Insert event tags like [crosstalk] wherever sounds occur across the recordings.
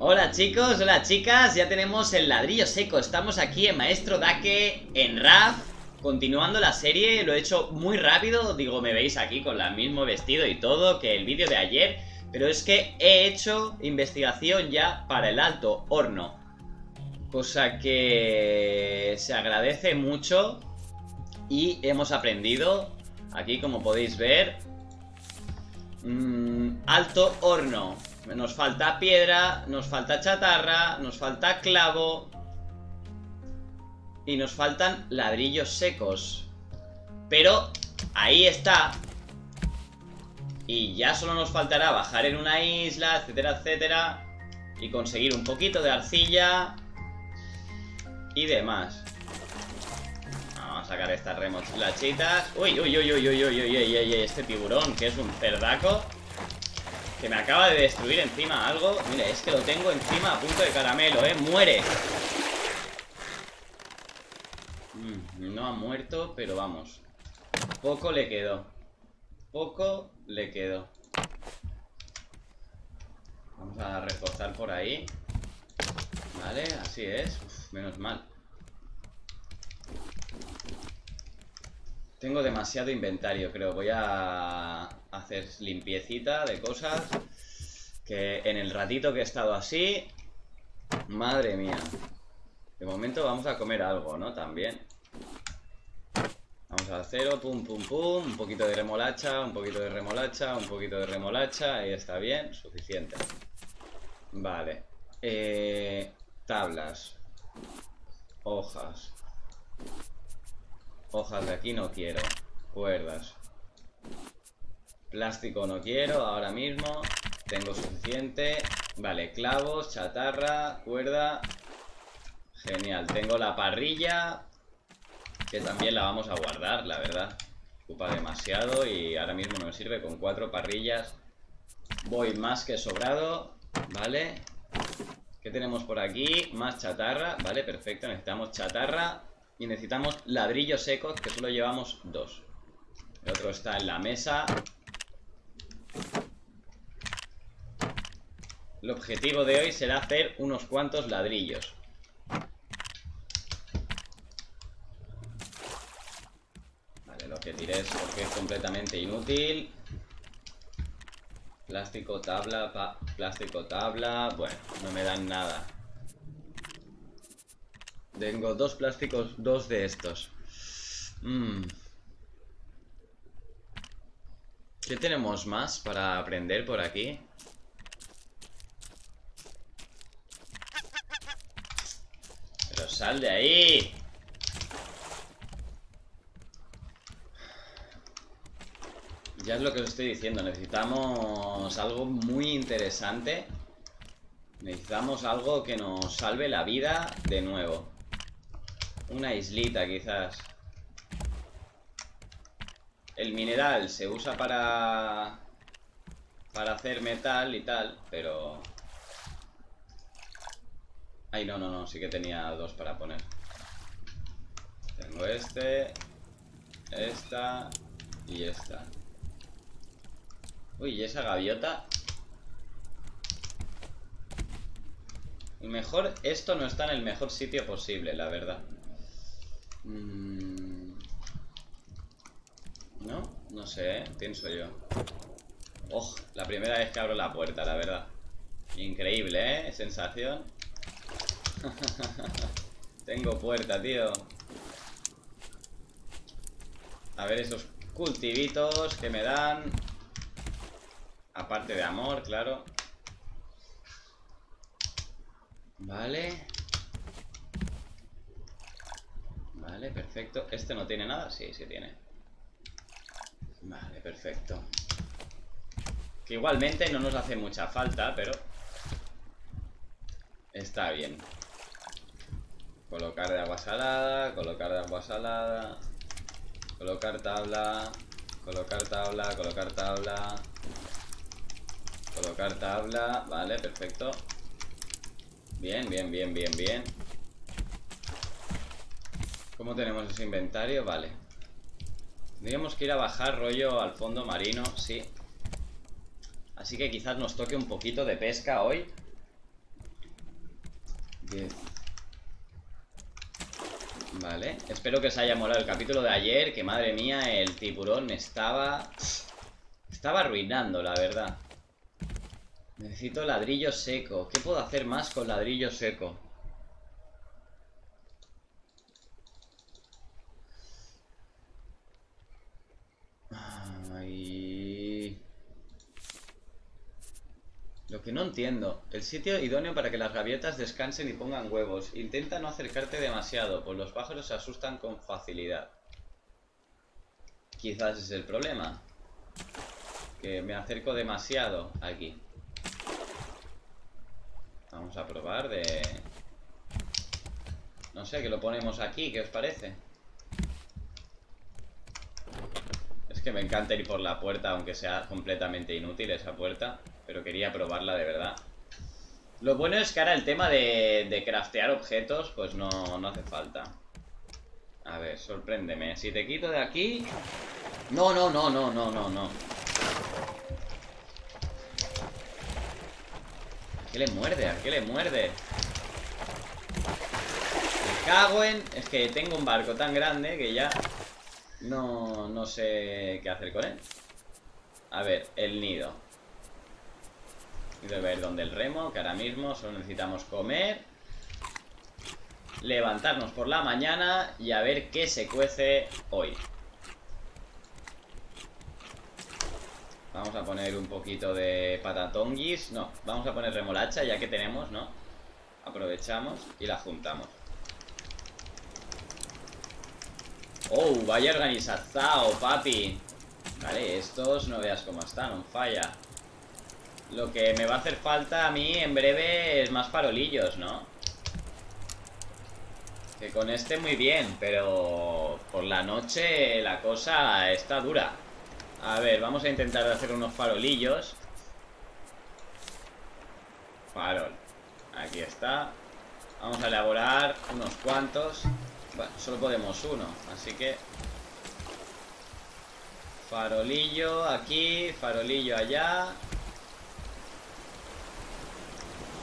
Hola chicos, hola chicas, ya tenemos el ladrillo seco, estamos aquí en Maestro Dake en RAF Continuando la serie, lo he hecho muy rápido, digo, me veis aquí con el mismo vestido y todo que el vídeo de ayer. Pero es que he hecho investigación ya para el alto horno. Cosa que se agradece mucho y hemos aprendido, aquí como podéis ver, mmm, alto horno nos falta piedra, nos falta chatarra, nos falta clavo. Y nos faltan ladrillos secos. Pero ahí está. Y ya solo nos faltará bajar en una isla, etcétera, etcétera. Y conseguir un poquito de arcilla. Y demás. Vamos a sacar estas remochilachitas. Uy, uy, uy, uy, uy, uy, uy, uy, uy, este tiburón que es un cerdaco. Que me acaba de destruir encima algo. Mire, es que lo tengo encima a punto de caramelo, ¿eh? ¡Muere! Mm, no ha muerto, pero vamos. Poco le quedó. Poco le quedó. Vamos a reforzar por ahí. Vale, así es. Menos mal Tengo demasiado inventario, creo Voy a hacer limpiecita de cosas que en el ratito que he estado así, madre mía. De momento vamos a comer algo, ¿no? También. Vamos a cero, pum, pum, pum, un poquito de remolacha, un poquito de remolacha, un poquito de remolacha, ahí está bien, suficiente. Vale. Eh, tablas. Hojas. Hojas de aquí no quiero. Cuerdas. Plástico no quiero ahora mismo. Tengo suficiente. Vale, clavos, chatarra, cuerda. Genial. Tengo la parrilla. Que también la vamos a guardar, la verdad. Ocupa demasiado y ahora mismo no me sirve. Con cuatro parrillas voy más que sobrado. Vale. ¿Qué tenemos por aquí? Más chatarra. Vale, perfecto. Necesitamos chatarra. Y necesitamos ladrillos secos, que solo llevamos dos. El otro está en la mesa. El objetivo de hoy será hacer unos cuantos ladrillos. Vale, lo que tiré es porque es completamente inútil. Plástico, tabla, plástico, tabla... Bueno, no me dan nada. Tengo dos plásticos, dos de estos. Mmm... ¿Qué tenemos más para aprender por aquí? Pero sal de ahí Ya es lo que os estoy diciendo Necesitamos algo muy interesante Necesitamos algo que nos salve la vida de nuevo Una islita quizás el mineral se usa para... Para hacer metal y tal, pero... Ay, no, no, no, sí que tenía dos para poner. Tengo este, esta y esta. Uy, ¿y esa gaviota? Mejor, esto no está en el mejor sitio posible, la verdad. Mmm... ¿No? No sé, pienso yo. Oh, la primera vez que abro la puerta, la verdad. Increíble, ¿eh? Sensación. [laughs] Tengo puerta, tío. A ver esos cultivitos que me dan. Aparte de amor, claro. Vale Vale, perfecto ¿Este no tiene nada? Sí, sí tiene Vale, perfecto. Que igualmente no nos hace mucha falta, pero... Está bien. Colocar de agua salada, colocar de agua salada... Colocar tabla... Colocar tabla, colocar tabla... Colocar tabla... Vale, perfecto. Bien, bien, bien, bien, bien. ¿Cómo tenemos ese inventario? Vale. Tendríamos que ir a bajar rollo al fondo marino, sí. Así que quizás nos toque un poquito de pesca hoy. 10. Vale, espero que os haya molado el capítulo de ayer Que madre mía, el tiburón estaba... Estaba arruinando, la verdad Necesito ladrillo seco ¿Qué puedo hacer más con ladrillo seco? Lo que no entiendo, el sitio idóneo para que las gaviotas descansen y pongan huevos. Intenta no acercarte demasiado, pues los pájaros se asustan con facilidad. Quizás es el problema. Que me acerco demasiado aquí. Vamos a probar de... No sé, que lo ponemos aquí, ¿qué os parece? Es que me encanta ir por la puerta, aunque sea completamente inútil esa puerta. Pero quería probarla de verdad. Lo bueno es que ahora el tema de, craftear objetos, pues no, no hace falta. A ver, sorpréndeme. Si te quito de aquí... No, no, no, no, no, no, no. ¿A qué le muerde? ¿A qué le muerde? Me cago en... Es que tengo un barco tan grande que ya... No, no sé qué hacer con él. A ver, el nido. De ver dónde el remo, que ahora mismo solo necesitamos comer. Levantarnos por la mañana y a ver qué se cuece hoy. Vamos a poner un poquito de patatonguis. No, vamos a poner remolacha ya que tenemos, ¿no? Aprovechamos y la juntamos. ¡Oh! Vaya organizado, papi. Vale, estos no veas cómo están, on falla. Lo que me va a hacer falta a mí en breve es más farolillos, ¿no? Que con este muy bien, pero por la noche la cosa está dura. A ver, vamos a intentar hacer unos farolillos. Farol. Aquí está. Vamos a elaborar unos cuantos. Solo podemos uno, así que... Farolillo aquí, farolillo allá.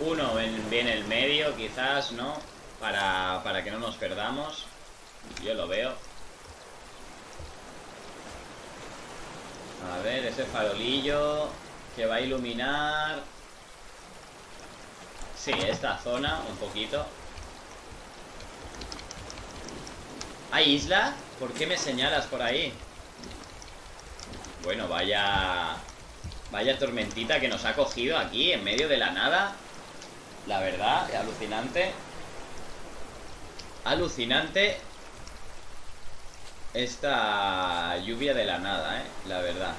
Uno en, el medio, quizás, ¿no? Para, para que no nos perdamos. Yo lo veo. A ver, ese farolillo que va a iluminar... Sí, esta zona, un poquito. ¿Hay isla? ¿Por qué me señalas por ahí? Bueno, vaya... Vaya tormentita que nos ha cogido aquí, en medio de la nada. La verdad, alucinante. Alucinante esta lluvia de la nada, ¿eh? La verdad.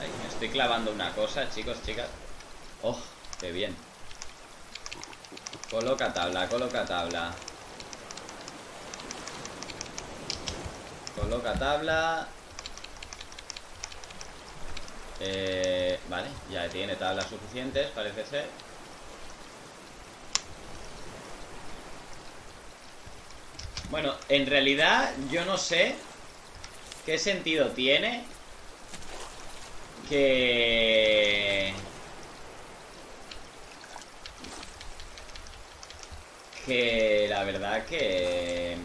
me estoy clavando una cosa, chicos, chicas. ¡Oh, qué bien! Coloca tabla, coloca tabla. Coloca tabla. Eh, vale, ya tiene tablas suficientes, parece ser. Bueno, en realidad yo no sé qué sentido tiene que... Que la verdad que...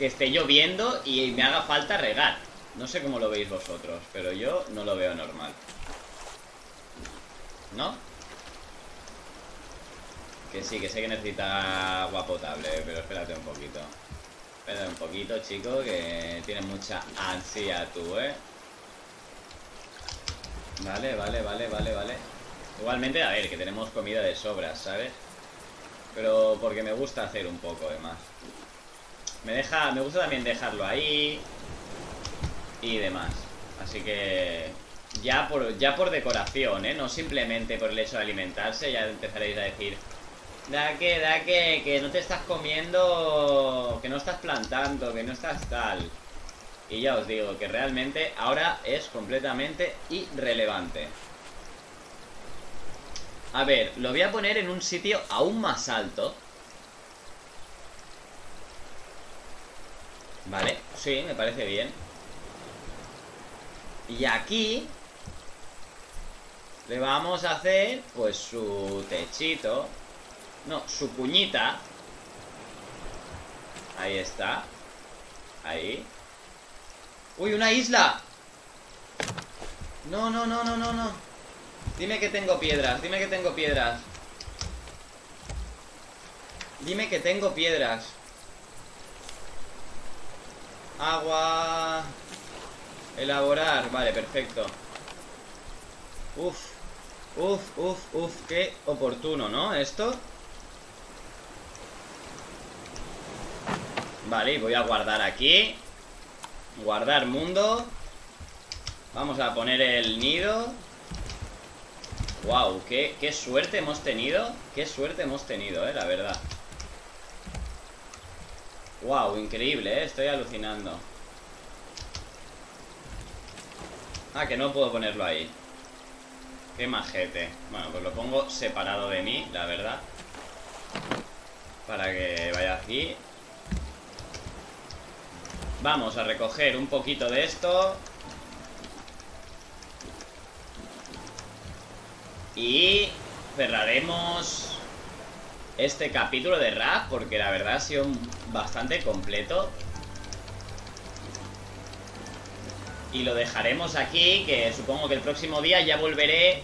Que esté lloviendo y me haga falta regar. No sé cómo lo veis vosotros, pero yo no lo veo normal. ¿No? Que sí, que sé que necesita agua potable, pero espérate un poquito. Espérate un poquito, chico, que tiene mucha ansia tú, ¿eh? Vale, vale, vale, vale, vale. Igualmente, a ver, que tenemos comida de sobras, ¿sabes? Pero porque me gusta hacer un poco de más. Me deja, me gusta también dejarlo ahí y demás. Así que ya por, ya por decoración, ¿eh? No simplemente por el hecho de alimentarse, ya empezaréis a decir, Da que, da que, que no te estás comiendo, que no estás plantando, que no estás tal. Y ya os digo que realmente ahora es completamente irrelevante. A ver, lo voy a poner en un sitio aún más alto. Vale, sí, me parece bien. Y aquí le vamos a hacer pues su techito No, su cuñita. Ahí está. Ahí. ¡Uy, una isla! No, no, no, no, no, no. Dime que tengo piedras, dime que tengo piedras. Dime que tengo piedras. Agua. Elaborar. Vale, perfecto. Uf. Uf, uf, uf. Qué oportuno, ¿no? Esto. Vale, voy a guardar aquí. Guardar mundo. Vamos a poner el nido. Wow, qué, qué suerte hemos tenido. Qué suerte hemos tenido, eh, la verdad. Wow, increíble, ¿eh? estoy alucinando. Ah, que no puedo ponerlo ahí. Qué majete. Bueno, pues lo pongo separado de mí, la verdad. Para que vaya aquí. Vamos a recoger un poquito de esto. Y cerraremos este capítulo de rap porque la verdad ha sido bastante completo. Y lo dejaremos aquí, que supongo que el próximo día ya volveré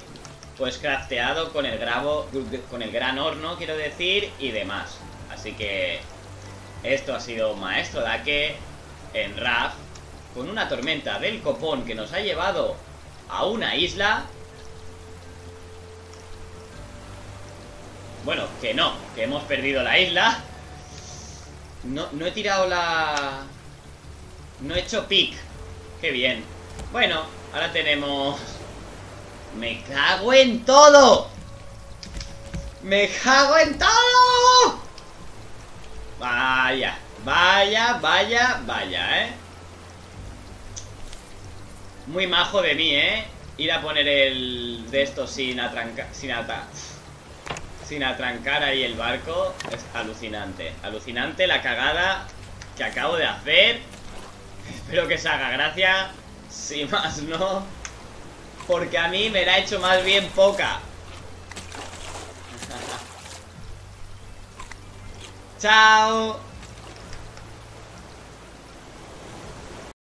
pues crafteado con el grabo, con el gran horno, quiero decir, y demás. Así que esto ha sido Maestro Dake en RAF con una tormenta del copón que nos ha llevado a una isla Bueno, que no, que hemos perdido la isla. No, no he tirado la... No he hecho pick. Qué bien. Bueno, ahora tenemos... ¡Me cago en todo! ¡Me cago en todo! Vaya, vaya, vaya, vaya, ¿eh? Muy majo de mí, ¿eh? Ir a poner el de esto sin atrancar... Sin atar sin atrancar ahí el barco es alucinante. Alucinante la cagada que acabo de hacer. Espero que se haga gracia. Si más no. Porque a mí me la ha hecho más bien poca. [laughs] Chao.